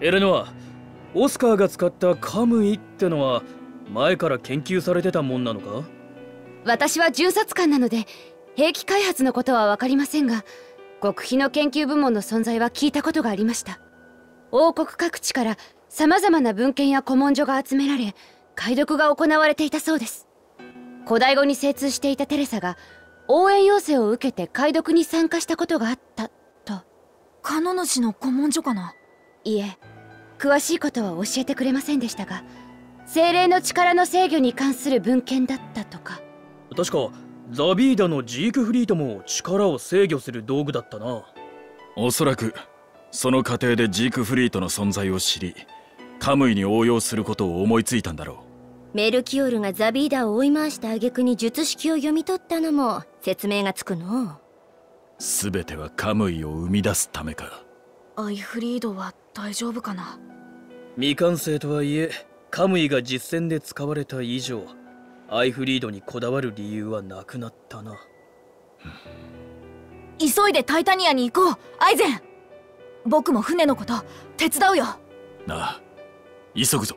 エレノアオスカーが使ったカムイってのは前から研究されてたもんなのか？私は巡察官なので兵器開発のことは分かりませんが極秘の研究部門の存在は聞いたことがありました。王国各地から様々な文献や古文書が集められ解読が行われていたそうです。古代語に精通していたテレサが応援要請を受けて解読に参加したことがあったと。カノ主の古文書かな？いえ詳しいことは教えてくれませんでしたが精霊の力の制御に関する文献だったとか。確かザビーダのジークフリートも力を制御する道具だったな。おそらくその過程でジークフリートの存在を知りカムイに応用することを思いついたんだろう。メルキオルがザビーダを追い回した挙句に術式を読み取ったのも説明がつくの全てはカムイを生み出すためかアイフリードは大丈夫かな？未完成とはいえカムイが実戦で使われた以上アイフリードにこだわる理由はなくなったな。急いでタイタニアに行こうアイゼン。僕も船のこと手伝うよ。なあ急ぐぞ